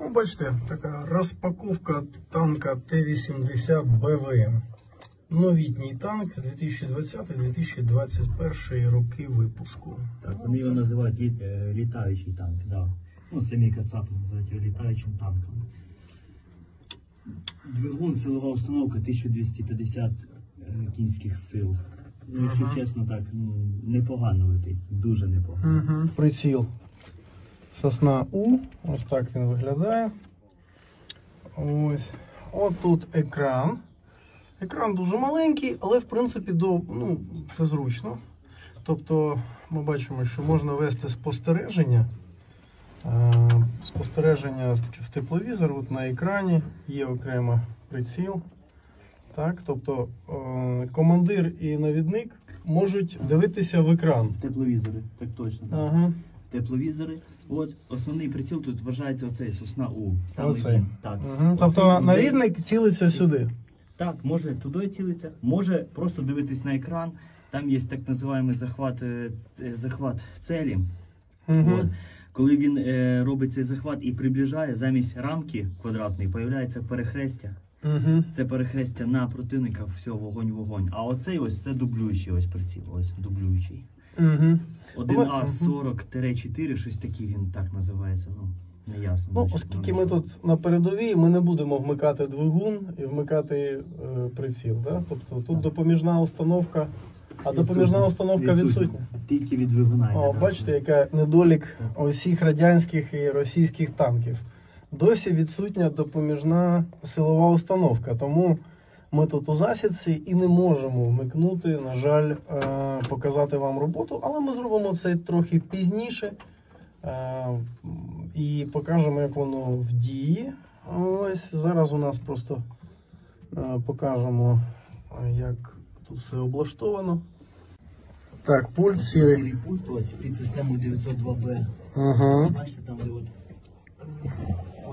Ну, бачите, така розпаковка танка Т-80 БВМ. Новітній танк 2020-2021 роки випуску. Так, вони його називають літ, е, літаючий танк, да. Ну, самі кацапи називають його літаючим танком. Двигун, силова установка 1250 е, кінських сил. Ну, якщо Ага. чесно, так, ну, непогано летить, дуже непогано. Угу. Приціл Сосна У. Ось так він виглядає. Ось. От тут екран. Екран дуже маленький, але в принципі до, ну, це зручно. Тобто ми бачимо, що можна вести спостереження. Е, Спостереження в тепловізор от на екрані є окремо приціл. Так, тобто е, командир і навідник можуть дивитися в екран. Тепловізори, так точно. Ага. Тепловізори. От основний приціл тут вважається оцей сосна У. Саме Оцей. він. Так. Угу. Оцей Тобто іде- навідник цілиться сюди. Так, може туди цілиться, може просто дивитись на екран. Там є так називаємий захват, е, е, захват целі. Угу. От. Коли він е, робить цей захват і приближає, замість рамки квадратної появляється перехрестя. Угу. Це перехрестя на противника, все, вогонь, вогонь. А оцей ось це дублюючий ось приціл, ось дублюючий. Угу. 1А40-4, щось таке він так називається. Ну, не ясно. Ну, оскільки ну, ми тут на передовій, ми не будемо вмикати двигун і вмикати е, приціл. Да? Тобто тут Так. допоміжна установка, а допоміжна установка відсутня. Тільки від двигуна. йде, О, да. бачите, яка недолік усіх радянських і російських танків. Досі відсутня допоміжна силова установка, тому ми тут у засідці і не можемо вмикнути, на жаль, е, показати вам роботу, але ми зробимо це трохи пізніше е, і покажемо, як воно в дії. Ось зараз у нас просто е, покажемо, як тут все облаштовано. Так, пульт сірий. Сірий пульт ось під систему 902Б. Ага. Бачите, там де от.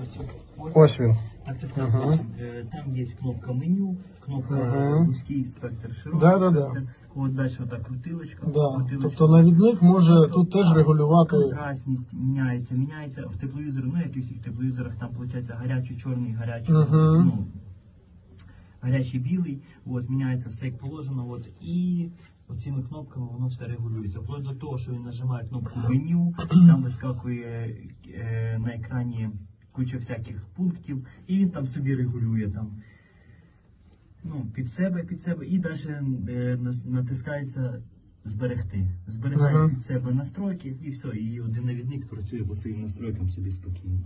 Ось. Ось. Ось він. Так. Ага. Е, Там є кнопка меню, кнопка Ага. вузький спектр, широкий Да, да, да. спектр. От далі отак крутилочка. Да. крутилочка. Тобто навідник може тут теж регулювати. Контрастність міняється, міняється в тепловізорі, ну як і у всіх тепловізорах, там виходить гарячий чорний, гарячий, Ага. ну, гарячий білий, от, міняється все як положено. От, і оцими кнопками воно все регулюється. Вплоть до того, що він нажимає кнопку меню, там вискакує е, на екрані куча всяких пунктів, і він там собі регулює там. Ну, під себе, під себе, і е, натискається зберегти. Зберігає Ага. під себе настройки і все. І один навідник працює по своїм настройкам собі спокійно.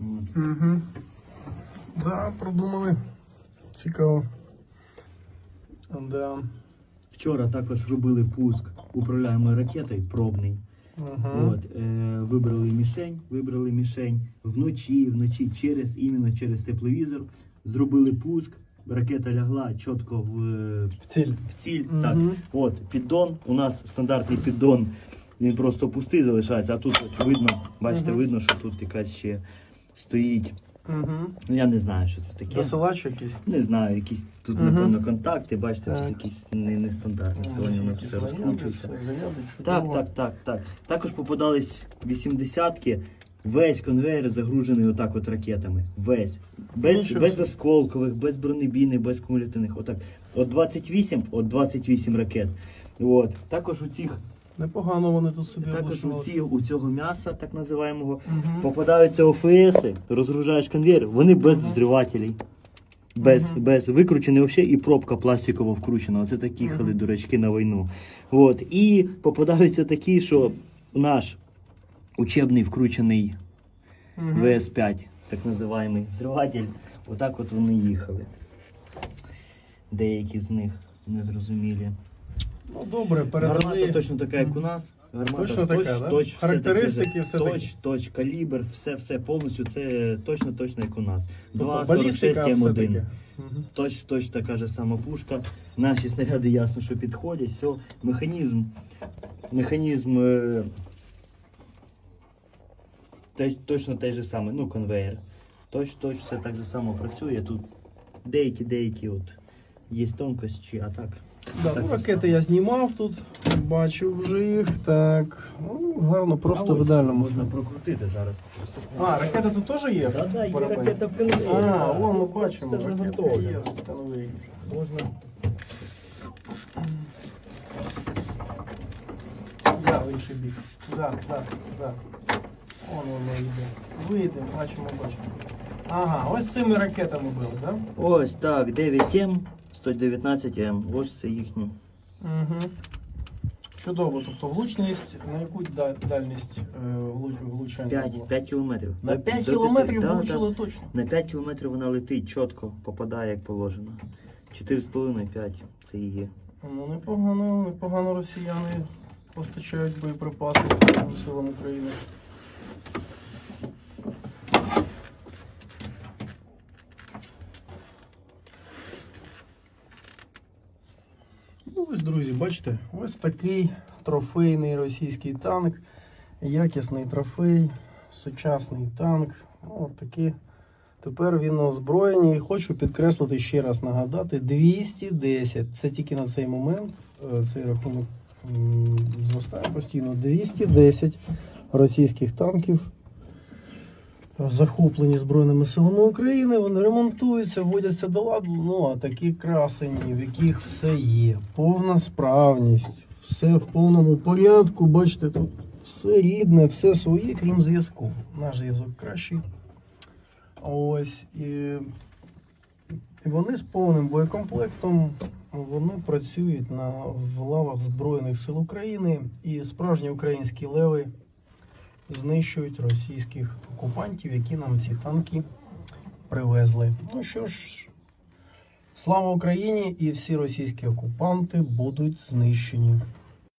От. Угу. Да, продумали. Цікаво. Да. Вчора також робили пуск управляємої ракетою пробний. Угу. От, е, вибрали мішень, вибрали мішень вночі, вночі через іменно через тепловізор. Зробили пуск, ракета лягла чітко в, е, В ціль. в ціль. угу. Так, от піддон. У нас стандартний піддон. Він просто пустий залишається, а тут ось видно, бачите, угу. видно, що тут якась ще стоїть. Угу. Я не знаю, що це таке. Досилач якийсь. Не знаю, якісь тут, Мгм. напевно, контакти, бачите, Так. якісь не, нестандартні. Сьогодні Російські все розкручується. Так, так, так, так. Також попадались 80-ки. Весь конвейер загружений отак от ракетами. Весь. Без, Нічого без собі. осколкових, без бронебійних, без кумулятивних. Отак. От 28, от 28 ракет. От. Також у цих, Непогано вони тут собі також у, ці, у цього м'яса, так називаємого, Мгм. попадаються ОФСи, розгружаєш конвейер, вони без Мгм. взривателей. Без, Мгм. без викручений взагалі і пробка пластикова вкручена. Оце такі Мгм. їхали дурачки на війну. От. І попадаються такі, що наш учебний вкручений Мгм. ВС-5, так називаємий взриватель, отак от вони їхали. Деякі з них незрозумілі. Ну добре, Гармата точно така, як у нас. Гармата Точно така, точ, да? точ, все Характеристики таке, все точ, такі. точ, калібр, все, все повністю. Це точно, точно як у нас. Тобто 2,46 М1. Точ, точ така ж сама пушка. Наші снаряди ясно, що підходять. Все, механізм. Механізм. Е, те- точно той же самий, ну, конвейер. Точ, точ, все так же само працює. Тут деякі, деякі от є тонкості, а так Да, ну, ракети я знімав тут, бачив вже їх. Так. Ну, гарно, просто А в ідеальному Можна прокрутити зараз. А, ракета тут теж є? Да, да, є ракета в конвеєрі. А, вон ми бачимо, Все ракета є в конвеєрі. Можна Да, в інший бік. Да, да, да. Вон воно йде. Вийде, бачимо, бачимо. Ага, ось цими ракетами було, так? Да? Ось так, 9М, 119М. Ось це їхні. Угу. Чудово, тобто влучність, на яку дальність е, влуч- влучання 5, було? 5 кілометрів. На 5 кілометрів. Да, влучило да. точно. На 5 кілометрів вона летить чітко, попадає як положено. 4,5-5 це її. Ну, непогано, непогано росіяни постачають боєприпаси силам України. Ну, ось, друзі, бачите, ось такий трофейний російський танк. Якісний трофей, сучасний танк. От такий. Тепер він на озброєнні. Хочу підкреслити ще раз нагадати: 210. Це тільки на цей момент. е, Цей рахунок зростає постійно. 210 російських танків. Захоплені Збройними силами України, вони ремонтуються, вводяться до ладу. Ну а такі красені, в яких все є. Повна справність, все в повному порядку. Бачите, тут все рідне, все своє, крім зв'язку. Наш зв'язок кращий. Ось і, вони з повним боєкомплектом вони працюють на в лавах Збройних сил України і справжні українські леви знищують російських окупантів, які нам ці танки привезли. Ну що ж, слава Україні і всі російські окупанти будуть знищені.